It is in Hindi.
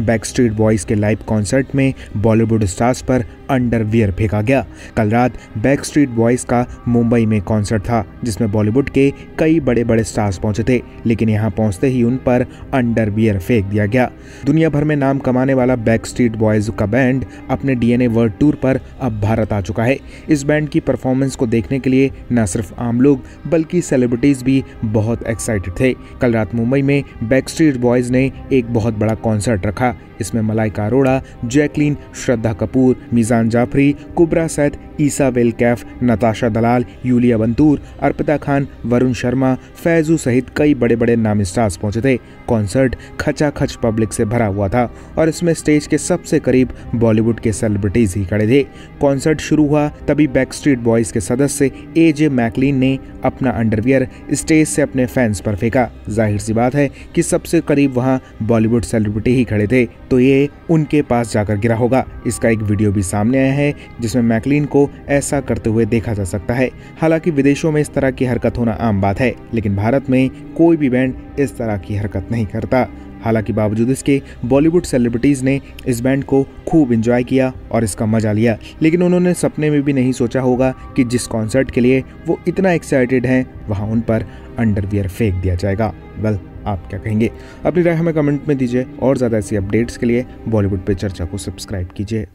बैकस्ट्रीट बॉयज़ के लाइव कॉन्सर्ट में बॉलीवुड स्टार्स पर अंडरवियर फेंका गया। कल रात बैकस्ट्रीट बॉयज़ का मुंबई में कॉन्सर्ट था, जिसमें बॉलीवुड के कई बड़े बड़े स्टार्स पहुँचे थे, लेकिन यहाँ पहुँचते ही उन पर अंडरवियर फेंक दिया गया। दुनिया भर में नाम कमाने वाला बैक स्ट्रीट बॉयज़ का बैंड अपने डीएनए वर्ल्ड टूर पर अब भारत आ चुका है। इस बैंड की परफॉर्मेंस को देखने के लिए न सिर्फ़ आम लोग, बल्कि सेलिब्रिटीज भी बहुत एक्साइटेड थे। कल रात मुंबई में बैक स्ट्रीट बॉयज़ ने एक बहुत बड़ा कॉन्सर्ट रखा। था इसमें Malaika Arora, Jacqueline, Shraddha Kapoor, Meezaan Jafri, Kubbra Sait Isabelle Kaif, Natasha Dalal, Iulia Vantur, Arpita Khan, Varun Sharma, Faizu सहित कई बड़े बड़े नाम स्टार्स पहुँचे थे। कॉन्सर्ट खचा खच पब्लिक से भरा हुआ था और इसमें स्टेज के सबसे करीब बॉलीवुड के सेलिब्रिटीज ही खड़े थे। कॉन्सर्ट शुरू हुआ तभी बैक स्ट्रीट बॉयज़ के सदस्य ए जे मैकलिन ने अपना अंडरवियर स्टेज से अपने फैंस पर फेंका। ज़ाहिर सी बात है कि सबसे करीब वहाँ बॉलीवुड सेलिब्रिटी ही खड़े थे। तो ये उनके पास जाकर गिरा होगा। इसका एक वीडियो भी सामने आया है, जिसमें मैकलिन को ऐसा करते हुए देखा जा सकता है। हालाँकि विदेशों में इस तरह की हरकत होना आम बात है, लेकिन भारत में कोई भी बैंड इस तरह की हरकत नहीं करता। हालाँकि बावजूद इसके, बॉलीवुड सेलिब्रिटीज ने इस बैंड को खूब इंजॉय किया और इसका मज़ा लिया। लेकिन उन्होंने सपने में भी नहीं सोचा होगा कि जिस कॉन्सर्ट के लिए वो इतना एक्साइटेड हैं, वहाँ उन पर अंडरवियर फेंक दिया जाएगा। वेल आप क्या कहेंगे? अपनी राय हमें कमेंट में दीजिए और ज़्यादा ऐसी अपडेट्स के लिए बॉलीवुड पे चर्चा को सब्सक्राइब कीजिए।